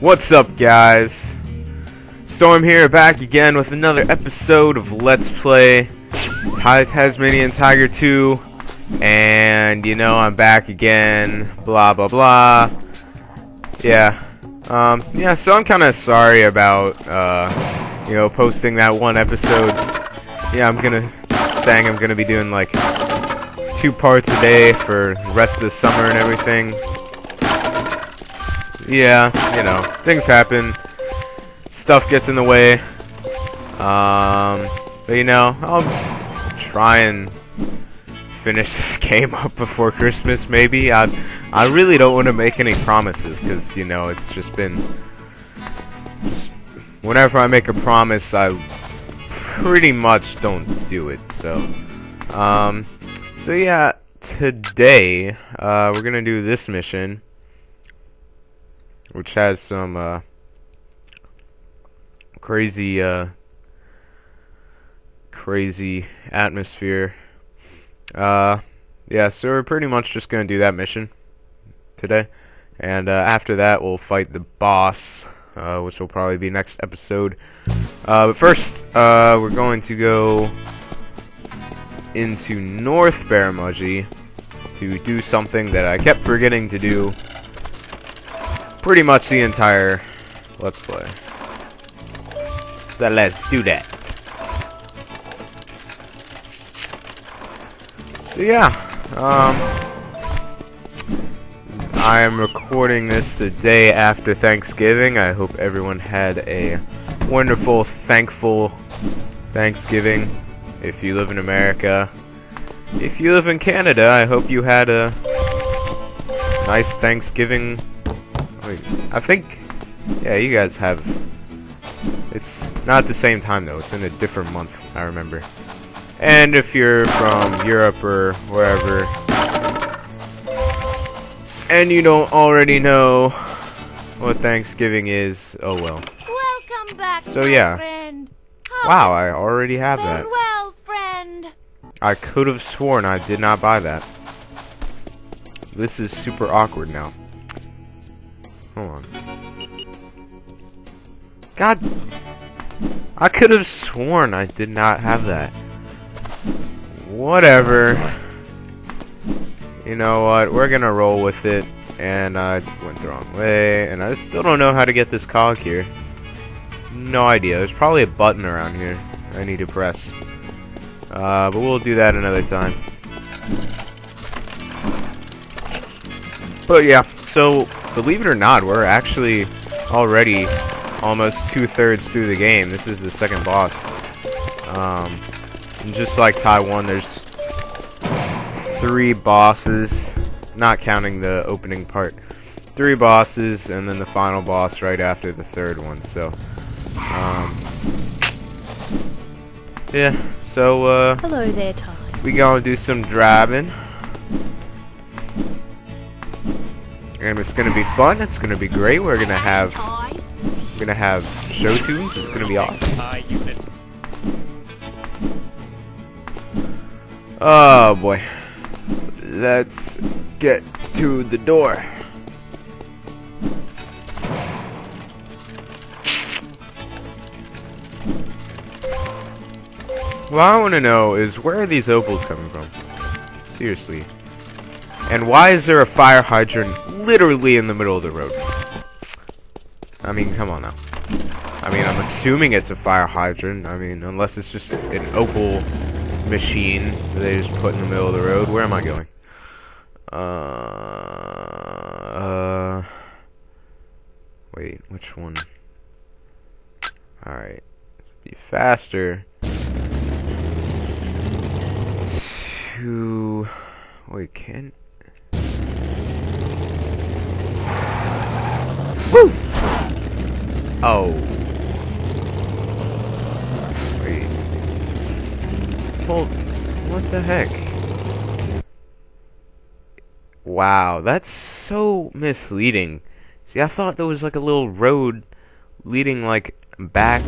What's up, guys? Storm here, back again with another episode of Let's Play Tasmanian Tiger 2. And, you know, I'm back again, blah, blah, blah. Yeah. Um, yeah, so I'm kind of sorry about, uh, you know, posting that one episode. Yeah, I'm gonna, saying I'm gonna be doing, like, two parts a day for the rest of the summer and everything. Yeah, you know, things happen. Stuff gets in the way. Um, but you know, I'll try and finish this game up before Christmas, maybe. I, I really don't want to make any promises, because, you know, it's just been... Just, whenever I make a promise, I pretty much don't do it, so... Um, so yeah, today, uh, we're gonna do this mission which has some uh, crazy, uh, crazy atmosphere. Uh, yeah, so we're pretty much just gonna do that mission today, and uh, after that we'll fight the boss, uh, which will probably be next episode. Uh, but first, we're going to go into North Burramudgee to do something that I kept forgetting to do pretty much the entire Let's Play. So let's do that. So yeah, um, I am recording this the day after Thanksgiving. I hope everyone had a wonderful, thankful Thanksgiving. If you live in America, if you live in Canada, I hope you had a nice Thanksgiving Wait, I think, yeah, you guys have, it's not at the same time though, it's in a different month, I remember. And if you're from Europe or wherever, and you don't already know what Thanksgiving is, oh well. Welcome back, So, yeah. friend. Wow, I already have that. Farewell, friend. I could have sworn I did not buy that. This is super awkward now. Hold on. God. I could have sworn I did not have that. Whatever. You know what? We're gonna roll with it. And I went the wrong way. And I still don't know how to get this cog here. No idea. There's probably a button around here I need to press. Uh, but we'll do that another time. But yeah, so believe it or not, we're actually already almost two-thirds through the game. This is the second boss. Um, and just like Ty 1, there's three bosses, not counting the opening part. Three bosses, and then the final boss right after the third one. So, um, yeah. So, uh, Hello there, Ty. we gonna do some driving. And it's gonna be fun, it's gonna be great, we're gonna have we're gonna have show tunes, it's gonna be awesome. Oh boy. Let's get to the door. What I want to know is where are these opals coming from? Seriously. And why is there a fire hydrant literally in the middle of the road? I mean, come on now. I mean, I'm assuming it's a fire hydrant. I mean, unless it's just an opal machine they just put in the middle of the road. Where am I going? Uh, uh wait, which one? Alright. Be faster. To... Wait, can... Woo! Oh. Wait. Well, what the heck? Wow, that's so misleading. See, I thought there was like a little road leading like back.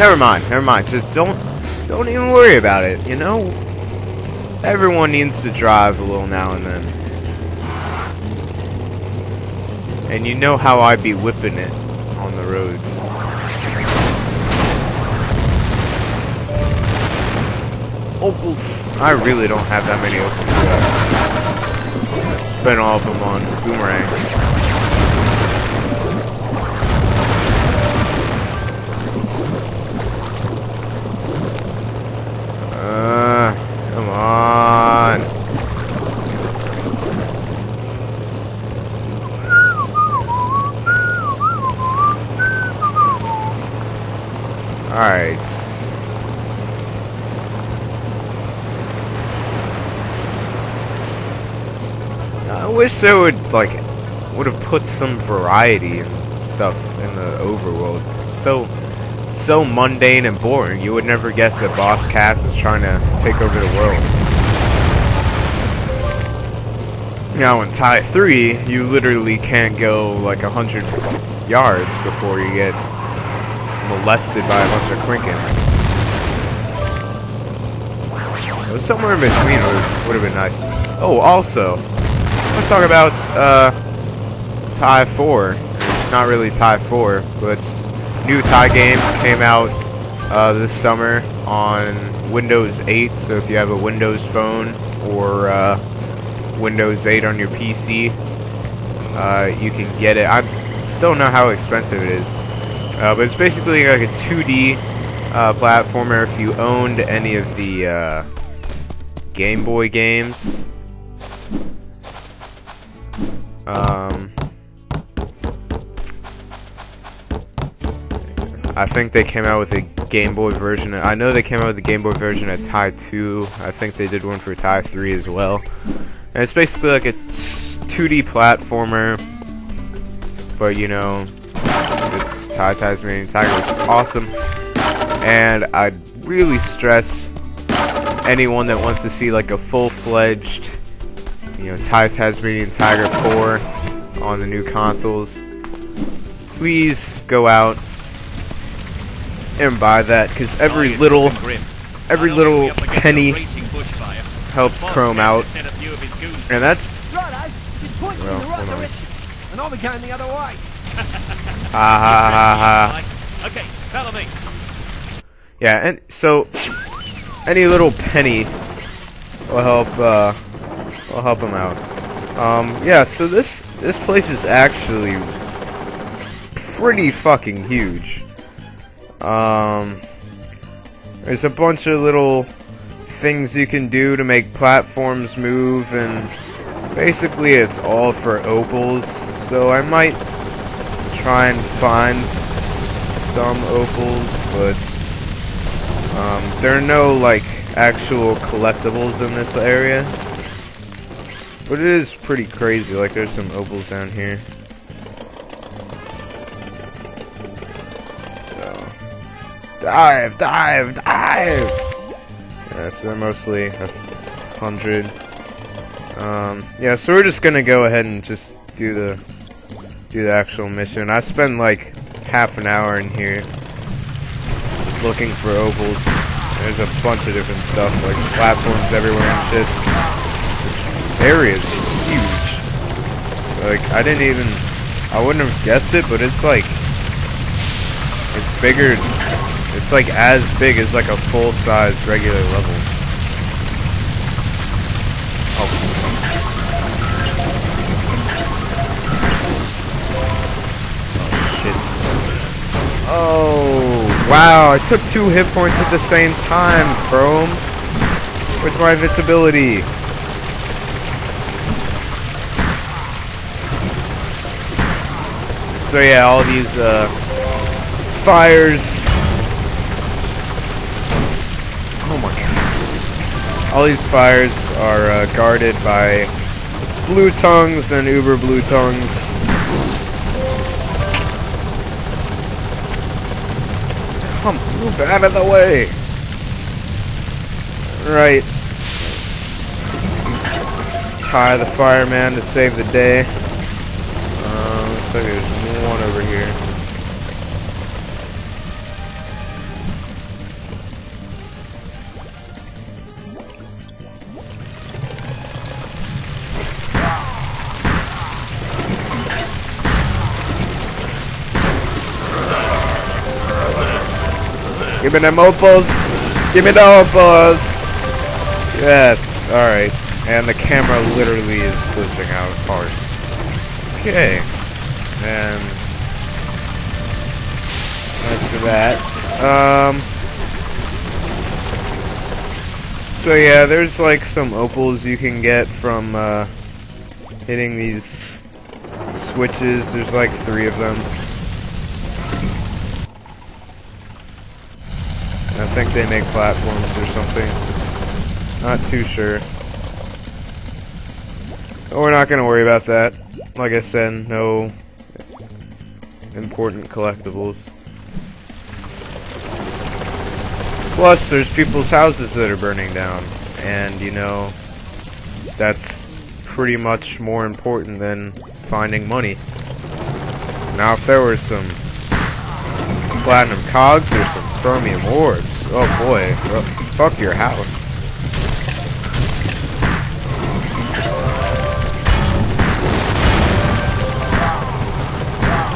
Never mind, never mind. Just don't, don't even worry about it. You know, everyone needs to drive a little now and then. And you know how I be whipping it on the roads. Opals. I really don't have that many opals. I spent all of them on boomerangs. I wish they would, like, would have put some variety and stuff in the overworld. So, so mundane and boring. You would never guess that Boss Cass is trying to take over the world. Now in Ty 3, you literally can't go like a hundred yards before you get molested by a bunch of Quinkan. It was somewhere in between would, have been nice. Oh, also, talk about uh, Ty 4. Not really Ty 4, but it's new Ty game came out uh, this summer on Windows 8. So if you have a Windows phone or uh, Windows 8 on your PC, uh, you can get it. I still don't know how expensive it is, uh, but it's basically like a 2D uh, platformer. If you owned any of the Game Boy games. Um, I think they came out with a Game Boy version. I know they came out with a Game Boy version at Ty 2. I think they did one for Ty 3 as well. And it's basically like a 2D platformer, but you know, it's Ty Tasmanian Tiger, which is awesome. And I'd really stress anyone that wants to see like a full-fledged, you know, Ty Tasmanian Tiger 4 on the new consoles, please go out and buy that because every little every little penny helps Krome out, and that's Righto, just point Well, in the right hold on. direction. And I'll be going the other way. ha ha ha ha. Okay, follow me. Yeah, and so any little penny will help uh, will help him out. Um, yeah, so this this place is actually pretty fucking huge. Um, there's a bunch of little things you can do to make platforms move, and basically it's all for opals. So I might try and find some opals, but um, there are no like actual collectibles in this area. But it is pretty crazy. Like there's some opals down here. So dive, dive, dive. Yeah, so they're mostly a hundred. Um, yeah, so we're just gonna go ahead and just do the do the actual mission. I spent like half an hour in here looking for opals. There's a bunch of different stuff, like platforms everywhere and shit. Area is huge. Like, I didn't even... I wouldn't have guessed it, but it's like... It's bigger... It's like as big as like a full-size regular level. Oh. Oh, shit. Oh, wow, I took two hit points at the same time, Krome. Where's my invincibility? So yeah, all these uh, fires. Oh my god. All these fires are uh, guarded by blue tongues and uber blue tongues. Come, move out of the way. Right. Ty the fireman to save the day. Uh, looks like there's one over here. Give me the opals! Give me the opals! Yes, alright. And the camera literally is glitching out hard. Okay. And that's that. Um. So yeah, there's like some opals you can get from uh, hitting these switches. There's like three of them. I think they make platforms or something. Not too sure. But we're not going to worry about that. Like I said, no important collectibles. Plus, there's people's houses that are burning down. And, you know, that's pretty much more important than finding money. Now, if there were some platinum cogs or some chromium orbs, oh boy, well, fuck your house.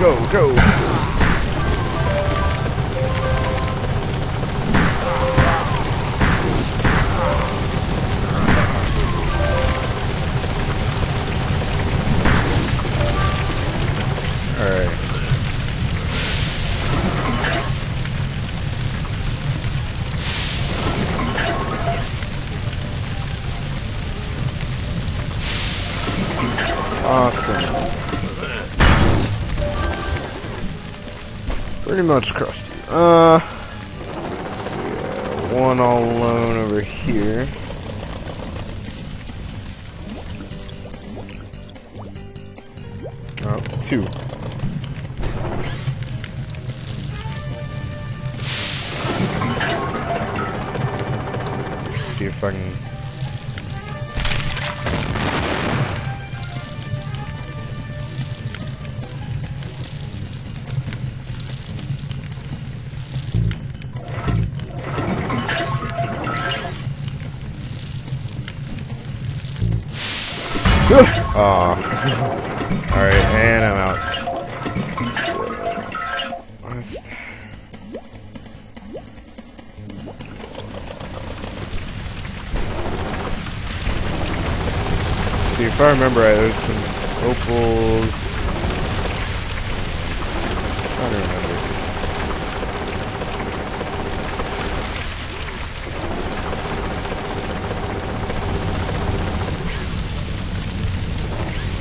Go, go. Awesome. Pretty much crushed. Uh, let's see. Uh, one all alone over here. Oh, two. Let's see if I can. See if I remember right, there's some opals. Trying to remember.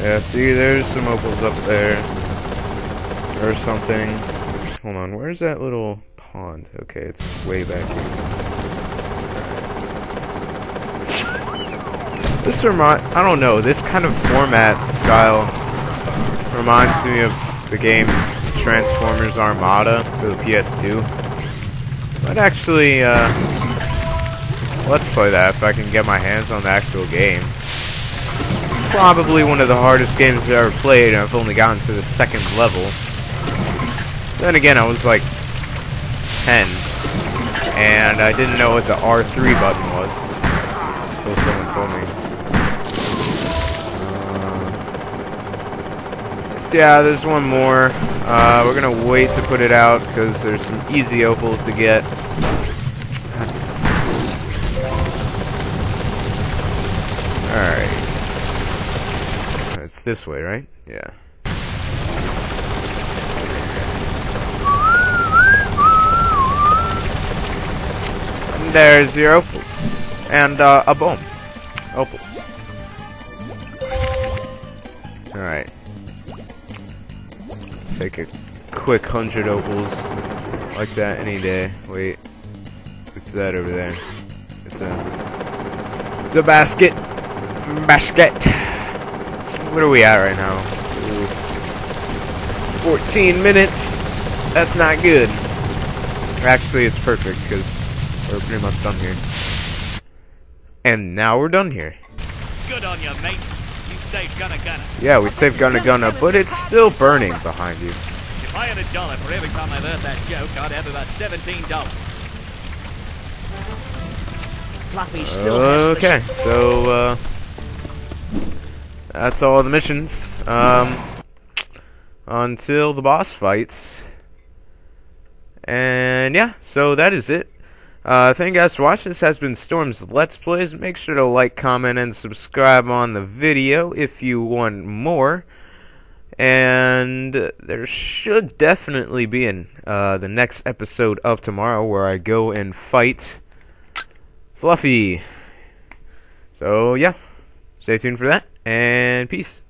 Yeah, see, there's some opals up there. Or something. Hold on, where's that little pond? Okay, it's way back here. This remind I don't know, this kind of format style reminds me of the game Transformers Armada for the PS2. But actually, uh, let's play that if I can get my hands on the actual game probably one of the hardest games I've ever played, and I've only gotten to the second level. Then again, I was like 10, and I didn't know what the R3 button was until someone told me. Yeah, there's one more. Uh, we're gonna wait to put it out because there's some easy opals to get. Alright. It's this way, right? Yeah. And there's your opals. And uh, a bomb. Opals. Alright. Take a quick hundred opals like that any day. Wait. What's that over there? It's a... It's a basket. Basket. What are we at right now? Ooh. 14 minutes. That's not good. Actually, it's perfect because we're pretty much done here. And now we're done here. Good on you, mate. You saved Gunna Gunna. Yeah, we saved Gunna Gunna, but it's still burning behind you. If I had a dollar for every time I've heard that joke, I'd have about seventeen dollars. Fluffy still has Okay, so uh, that's all the missions. Um, until the boss fights, And yeah, so that is it. Uh, thank you guys for watching. This has been Storm's Let's Plays. Make sure to like, comment, and subscribe on the video if you want more. And there should definitely be in uh, the next episode of tomorrow where I go and fight Fluffy. So yeah, stay tuned for that, and peace.